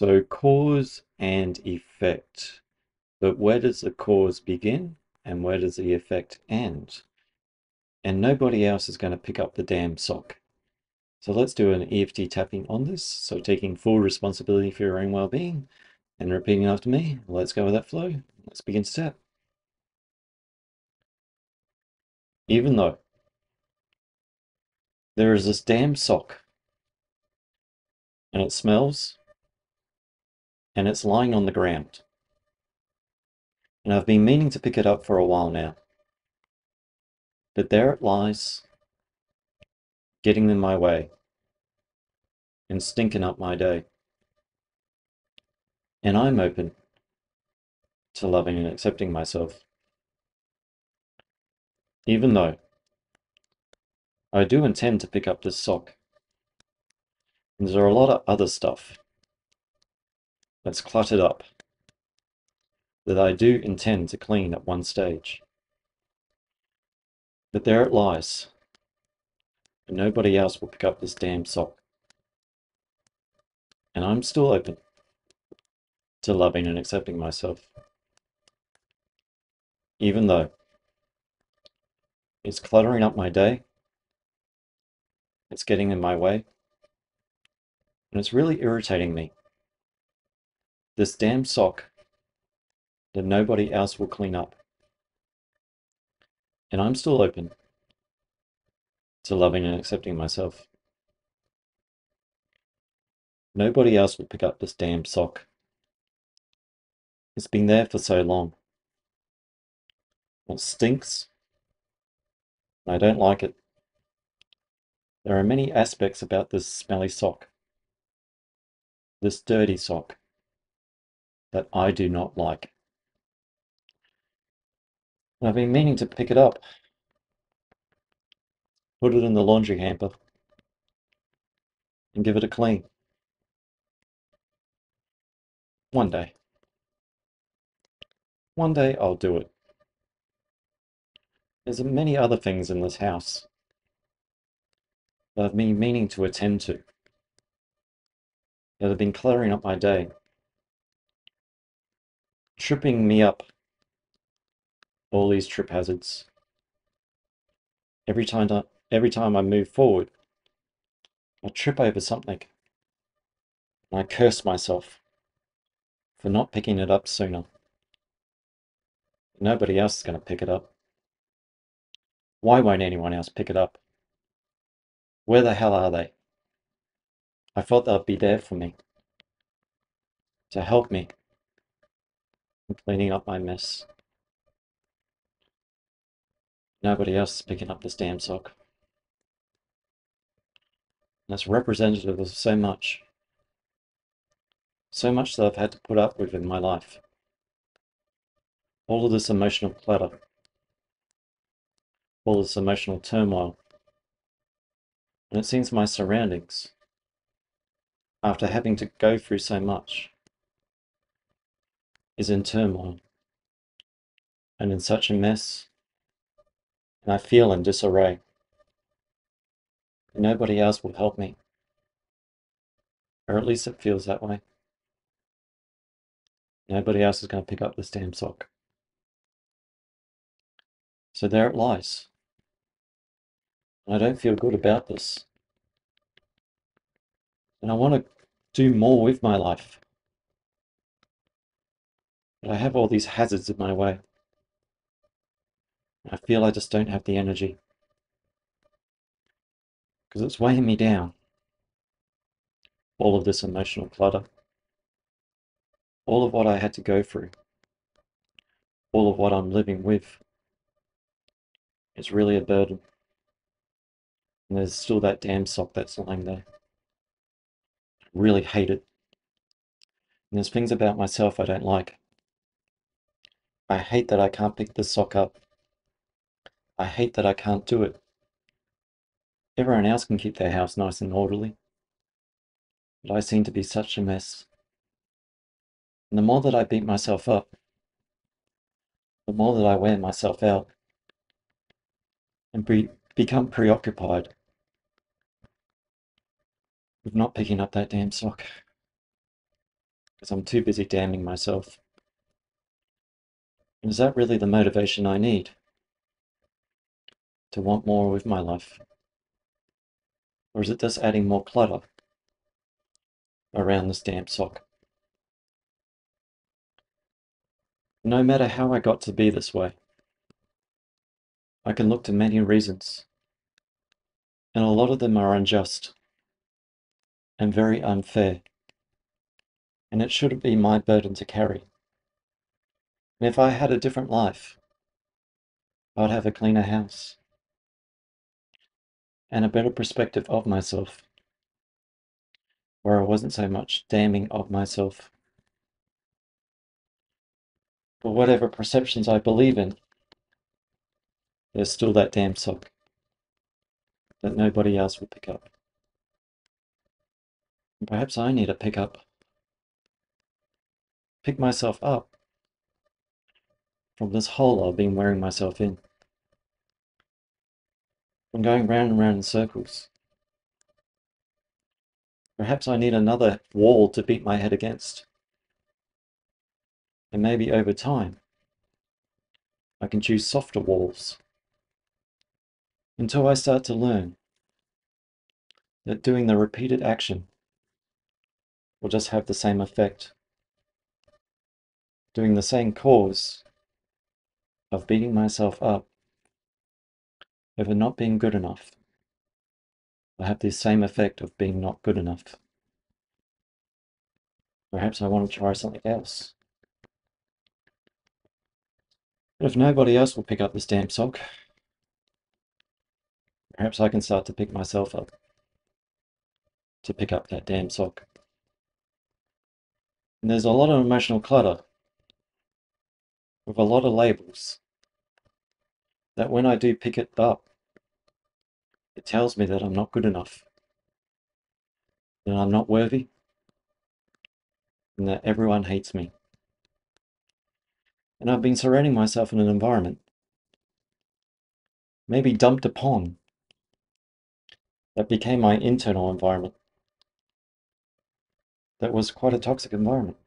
So cause and effect. But where does the cause begin and where does the effect end? And nobody else is going to pick up the damn sock. So let's do an EFT tapping on this. So taking full responsibility for your own well-being and repeating after me. Let's go with that flow. Let's begin to tap. Even though there is this damn sock and it smells and it's lying on the ground. And I've been meaning to pick it up for a while now. But there it lies, getting in my way and stinking up my day. And I'm open to loving and accepting myself. Even though I do intend to pick up this sock. And there are a lot of other stuff that's cluttered up that I do intend to clean at one stage. But there it lies, and nobody else will pick up this damn sock. And I'm still open to loving and accepting myself. Even though it's cluttering up my day, it's getting in my way, and it's really irritating me. This damn sock that nobody else will clean up. And I'm still open to loving and accepting myself. Nobody else will pick up this damn sock. It's been there for so long. It stinks. I don't like it. There are many aspects about this smelly sock, this dirty sock, that I do not like. I've been meaning to pick it up, put it in the laundry hamper, and give it a clean. One day. One day I'll do it. There's many other things in this house that I've been meaning to attend to, that have been cluttering up my day, tripping me up all these trip hazards. Every time, I, every time I move forward, I trip over something. And I curse myself for not picking it up sooner. Nobody else is going to pick it up. Why won't anyone else pick it up? Where the hell are they? I thought they'd be there for me. To help me in cleaning up my mess. Nobody else is picking up this damn sock. That's representative of so much. So much that I've had to put up with in my life. All of this emotional clutter. All this emotional turmoil. And it seems my surroundings, after having to go through so much, is in turmoil and in such a mess and I feel in disarray. Nobody else will help me. Or at least it feels that way. Nobody else is going to pick up this damn sock. So there it lies. I don't feel good about this. And I want to do more with my life. But I have all these hazards in my way. I feel I just don't have the energy. Because it's weighing me down. All of this emotional clutter. All of what I had to go through. All of what I'm living with. It's really a burden. And there's still that damn sock that's lying there. I really hate it. And there's things about myself I don't like. I hate that I can't pick this sock up. I hate that I can't do it. Everyone else can keep their house nice and orderly. But I seem to be such a mess. And the more that I beat myself up, the more that I wear myself out and be, become preoccupied with not picking up that damn sock. because I'm too busy damning myself. And is that really the motivation I need? To want more with my life? Or is it just adding more clutter around this damn sock? No matter how I got to be this way, I can look to many reasons, and a lot of them are unjust and very unfair, and it shouldn't be my burden to carry. And if I had a different life, I'd have a cleaner house and a better perspective of myself, where I wasn't so much damning of myself. But whatever perceptions I believe in, there's still that damn sock that nobody else will pick up. And perhaps I need to pick up, pick myself up from this hole I've been wearing myself in. From going round and round in circles. Perhaps I need another wall to beat my head against. And maybe over time, I can choose softer walls until I start to learn that doing the repeated action will just have the same effect. Doing the same cause of beating myself up over not being good enough I have the same effect of being not good enough. Perhaps I want to try something else. But if nobody else will pick up this damn sock, Perhaps I can start to pick myself up. To pick up that damn sock. And there's a lot of emotional clutter with a lot of labels that when I do pick it up, it tells me that I'm not good enough, that I'm not worthy, and that everyone hates me. And I've been surrounding myself in an environment, maybe dumped upon that became my internal environment. That was quite a toxic environment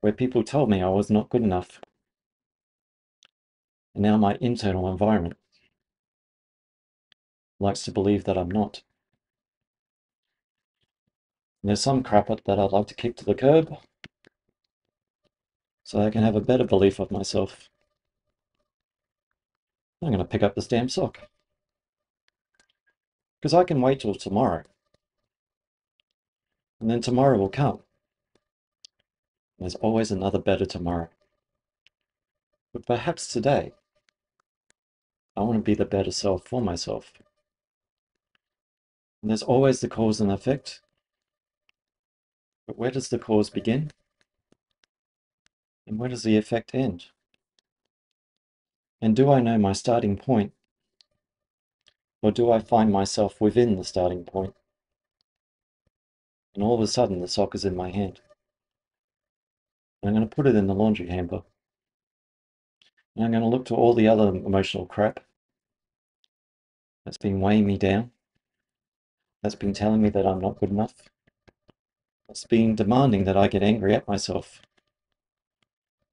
where people told me I was not good enough. And now my internal environment likes to believe that I'm not. And there's some crap that I'd like to kick to the curb so I can have a better belief of myself. I'm going to pick up this damn sock. Because I can wait till tomorrow. And then tomorrow will come. There's always another better tomorrow. But perhaps today, I want to be the better self for myself. And there's always the cause and effect. But where does the cause begin? And where does the effect end? And do I know my starting point or do I find myself within the starting point? And all of a sudden, the sock is in my hand. I'm going to put it in the laundry hamper. And I'm going to look to all the other emotional crap that's been weighing me down, that's been telling me that I'm not good enough, that's been demanding that I get angry at myself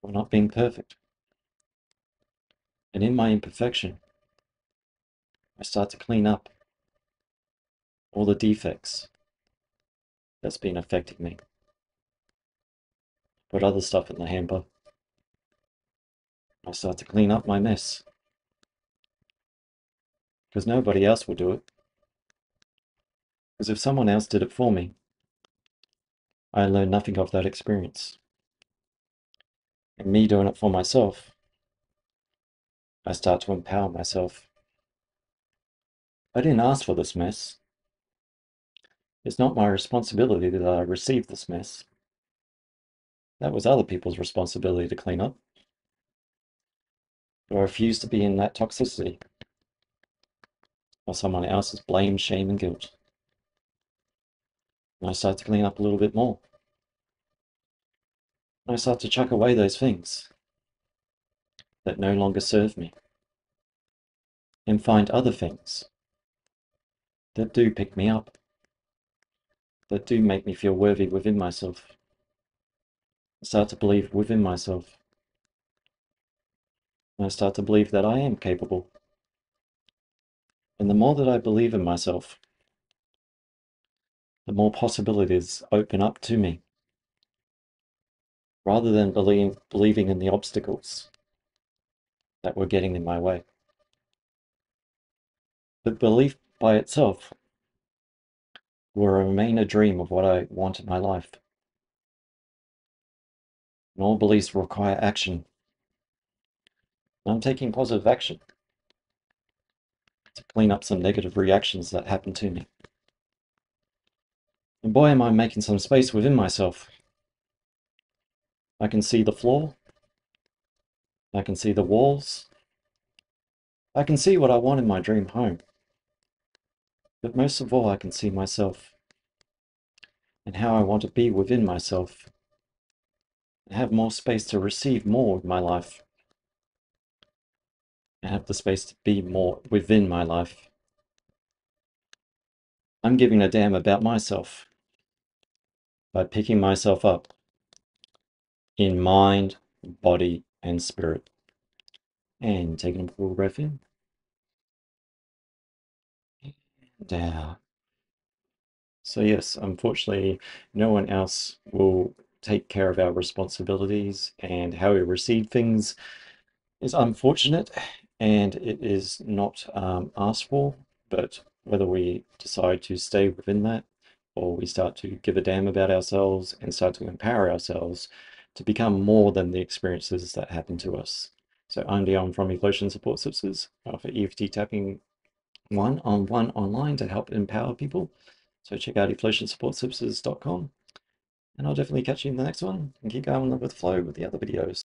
for not being perfect. And in my imperfection, I start to clean up all the defects that's been affecting me. Put other stuff in the hamper. I start to clean up my mess. Because nobody else will do it. Because if someone else did it for me, I learn nothing of that experience. And me doing it for myself, I start to empower myself I didn't ask for this mess. It's not my responsibility that I received this mess. That was other people's responsibility to clean up. I refuse to be in that toxicity or someone else's blame, shame, and guilt. And I start to clean up a little bit more. And I start to chuck away those things that no longer serve me and find other things that do pick me up, that do make me feel worthy within myself. I start to believe within myself. I start to believe that I am capable. And the more that I believe in myself, the more possibilities open up to me. Rather than believe, believing in the obstacles that were getting in my way. But belief by itself will remain a dream of what I want in my life. And all beliefs require action. I'm taking positive action to clean up some negative reactions that happened to me. And boy, am I making some space within myself. I can see the floor. I can see the walls. I can see what I want in my dream home. But most of all, I can see myself and how I want to be within myself have more space to receive more of my life and have the space to be more within my life. I'm giving a damn about myself by picking myself up in mind, body, and spirit. And taking a full breath in and out. So, yes, unfortunately, no one else will take care of our responsibilities and how we receive things is unfortunate and it is not um, asked for, but whether we decide to stay within that or we start to give a damn about ourselves and start to empower ourselves to become more than the experiences that happen to us. So I'm Dion from Eflowtion Support Services. I offer EFT tapping one on one online to help empower people. So check out eflowtionsupportservices.com and I'll definitely catch you in the next one and keep going with flow with the other videos.